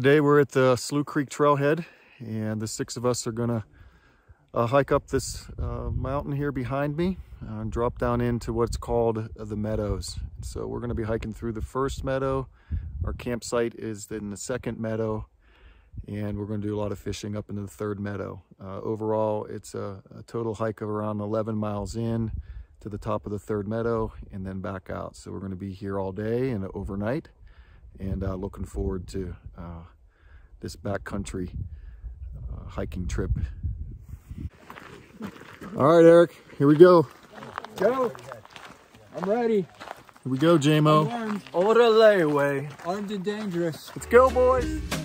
Today we're at the Slough Creek Trailhead and the six of us are gonna uh, hike up this uh, mountain here behind me uh, and drop down into what's called the meadows. So we're gonna be hiking through the first meadow. Our campsite is in the second meadow and we're gonna do a lot of fishing up into the third meadow. Uh, overall, it's a, a total hike of around 11 miles in to the top of the third meadow and then back out. So we're gonna be here all day and overnight and uh, looking forward to uh, this backcountry uh, hiking trip. All right, Eric, here we go. Go. I'm ready. Here we go, JMO. Armed. Orale Armed and dangerous. Let's go, boys.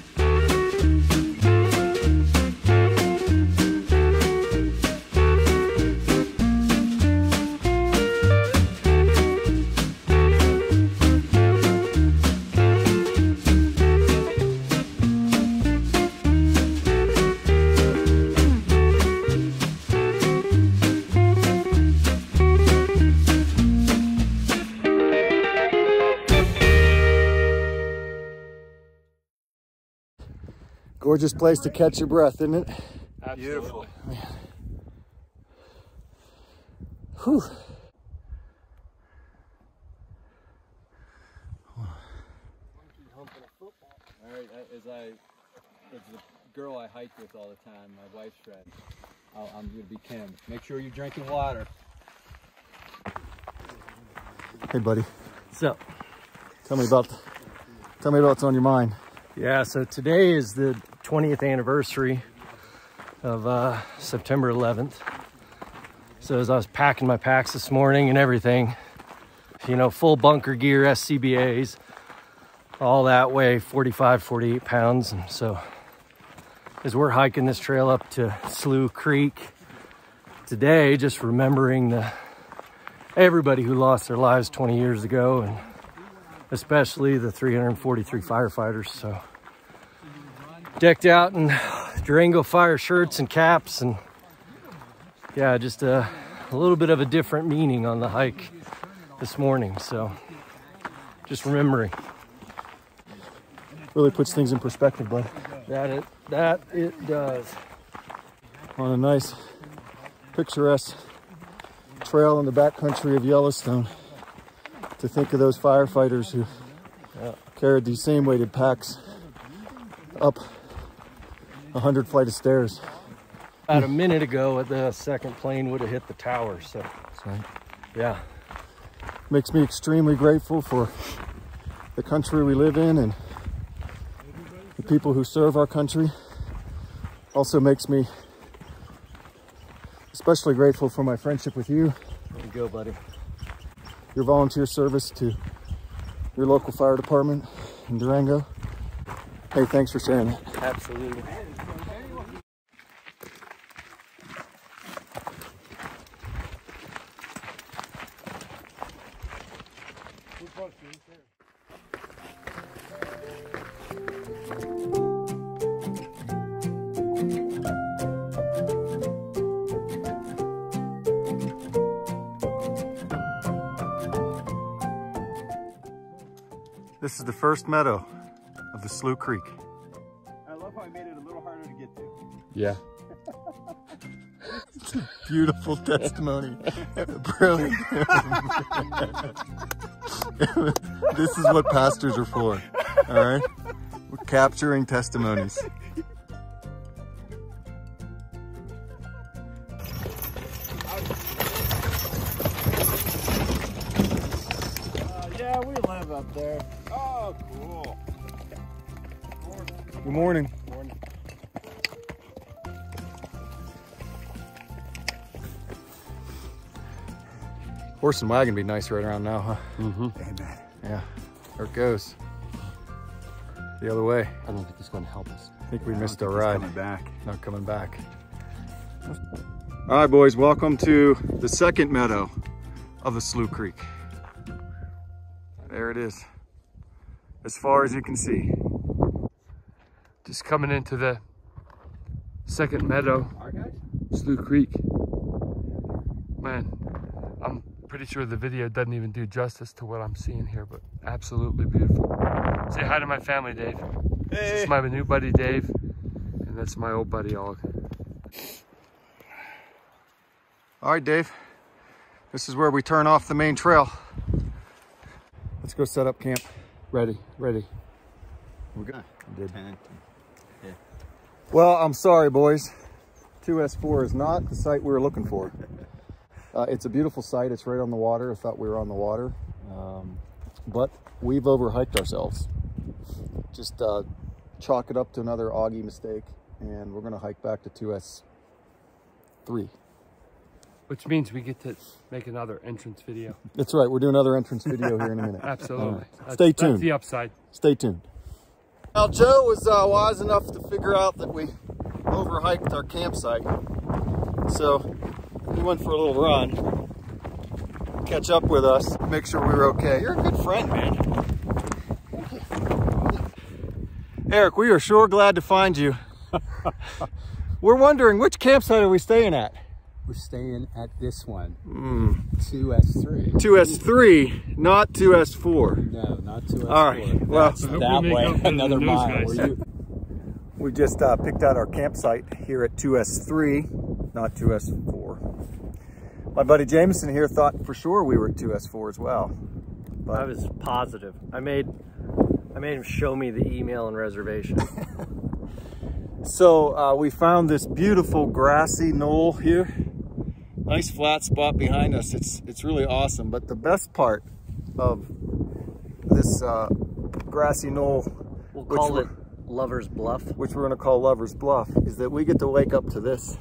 Gorgeous place to catch your breath, isn't it? Beautiful. Whew. All right, as I, as the girl I hike with all the time, my wife's friend, I'll, I'm gonna be Kim. Make sure you're drinking water. Hey, buddy. What's up? Tell me about tell me about what's on your mind. Yeah, so today is the 20th anniversary of uh, September 11th. So as I was packing my packs this morning and everything, you know, full bunker gear, SCBAs, all that way, 45, 48 pounds. And so as we're hiking this trail up to Slough Creek today, just remembering the everybody who lost their lives 20 years ago and especially the 343 firefighters. So decked out in Durango fire shirts and caps and yeah, just a, a little bit of a different meaning on the hike this morning. So just remembering. Really puts things in perspective, bud. That it that it does. On a nice picturesque trail in the backcountry of Yellowstone. To think of those firefighters who Yeah. carried these same weighted packs up a hundred flight of stairs. About a minute ago, the second plane would have hit the tower. So So yeah, makes me extremely grateful for the country we live in and the people who serve our country. Also makes me especially grateful for my friendship with you, there you go, buddy. your volunteer service to your local fire department in Durango. Hey, thanks for sharing it. Absolutely. This is the first meadow of the Slough Creek. I love how I made it a little harder to get to. Yeah. Beautiful testimony. Brilliant. this is what pastors are for. All right? We're capturing testimonies. Uh, yeah, we live up there. Oh, cool. Good morning. Morning. Horse and wagon be nice right around now, huh? Mm-hmm. Amen. Yeah. There it goes. The other way. I don't think it's going to help us. I think we I missed our ride. Coming back. Not coming back. All right, boys, welcome to the second meadow of the Slough Creek. There it is, as far as you can see. just coming into the second meadow, Slough Creek. Man, I'm pretty sure the video doesn't even do justice to what I'm seeing here, but absolutely beautiful. Say hi to my family, Dave. Hey. This is my new buddy Dave, and that's my old buddy Og. All right, Dave. This is where we turn off the main trail. Let's go set up camp. Ready, ready. We're good? Did. Tent. Well, I'm sorry, boys. 2S4 is not the site we were looking for. Uh, it's a beautiful site. It's right on the water. I thought we were on the water. Um, but we've overhiked ourselves. Just uh, chalk it up to another Augie mistake, and we're going to hike back to 2S3. Which means we get to make another entrance video. That's right. We're doing another entrance video here in a minute. Absolutely. That's- Stay That's tuned. the upside. Stay tuned. Now, Joe was uh, wise enough to figure out that we overhiked our campsite. So he went for a little run, catch up with us, make sure we were okay. You're a good friend, man. Eric, we are sure glad to find you. we're wondering which campsite are we staying at? We're staying at this one. Hmm. 2S3. 2S3, not 2S4. No, not 2S4. All right, well- That's I that we way, up for the another mile. guys. Where you, We just uh, picked out our campsite here at 2S3, not 2S4. My buddy Jameson here thought for sure we were at 2S4 as well. I was positive. I made I made him show me the email and reservation. So uh, we found this beautiful grassy knoll here. Nice flat spot behind us. It's it's really awesome. But the best part of this uh, grassy knoll, We'll call it Lover's Bluff. which we're gonna call Lover's Bluff, is that we get to wake up to this.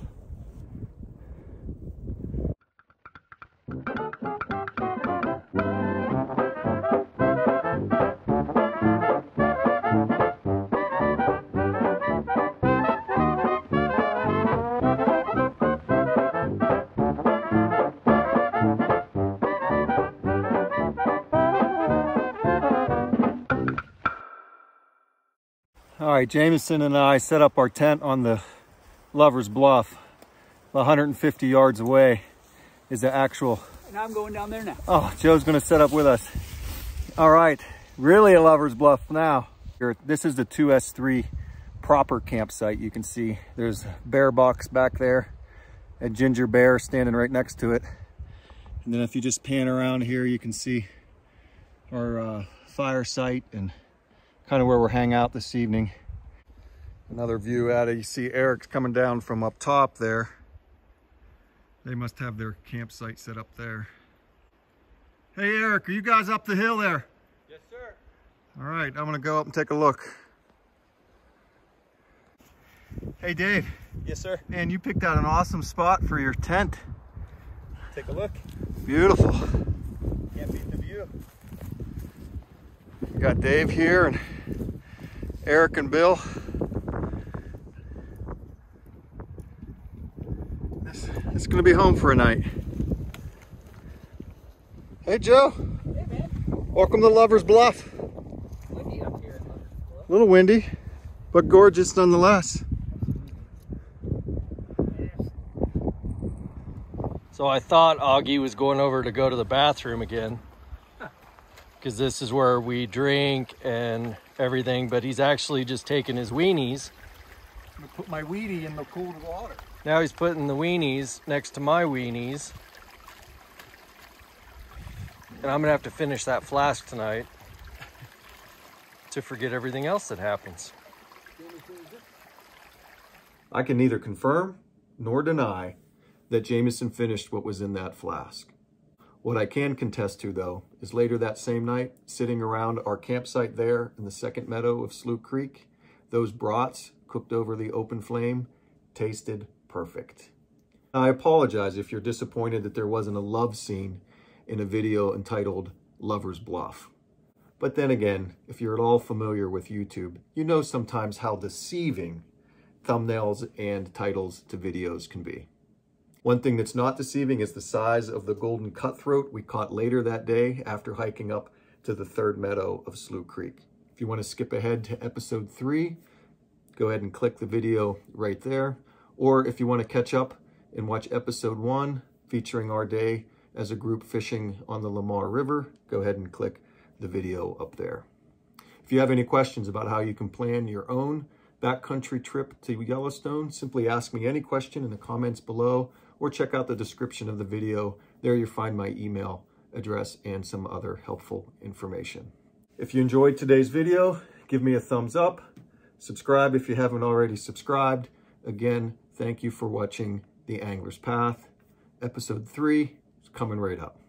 All right, Jameson and I set up our tent on the Lover's Bluff. 150 yards away is the actual. and I'm going down there now. Oh, Joe's gonna set up with us. All right, really a Lover's Bluff now. Here, This is the 2S3 proper campsite. You can see there's bear box back there, a ginger bear standing right next to it. And then if you just pan around here, you can see our uh, fire site and kind of where we're hang out this evening. Another view out of, you see Eric's coming down from up top there. They must have their campsite set up there. Hey Eric, are you guys up the hill there? Yes, sir. All right, I'm gonna go up and take a look. Hey Dave, Yes, sir. man, you picked out an awesome spot for your tent. Take a look. Beautiful. Can't beat the view. We got Dave here and Eric and Bill. This, this gonna be home for a night. Hey Joe. Hey, man. Welcome to Lover's Bluff. Windy up here in Lover's Bluff. A little windy, but gorgeous nonetheless. So I thought Augie was going over to go to the bathroom again. Because this is where we drink and everything, but he's actually just taking his weenies. I'm gonna put my weedy in the cold water. Now he's putting the weenies next to my weenies. And I'm gonna have to finish that flask tonight to forget everything else that happens. I can neither confirm nor deny that Jameson finished what was in that flask. What I can contest to, though, is later that same night, sitting around our campsite there in the second meadow of Slough Creek, those brats cooked over the open flame tasted perfect. I apologize if you're disappointed that there wasn't a love scene in a video entitled Lover's Bluff. But then again, if you're at all familiar with YouTube, you know sometimes how deceiving thumbnails and titles to videos can be. One thing that's not deceiving is the size of the golden cutthroat we caught later that day after hiking up to the third meadow of Slough Creek. If you want to skip ahead to episode three, go ahead and click the video right there. Or if you want to catch up and watch episode one featuring our day as a group fishing on the Lamar River, go ahead and click the video up there. If you have any questions about how you can plan your own backcountry trip to Yellowstone, simply ask me any question in the comments below or check out the description of the video. There you'll find my email address and some other helpful information. If you enjoyed today's video, give me a thumbs up. Subscribe if you haven't already subscribed. Again, thank you for watching The Angler's Path. Episode 3 is coming right up.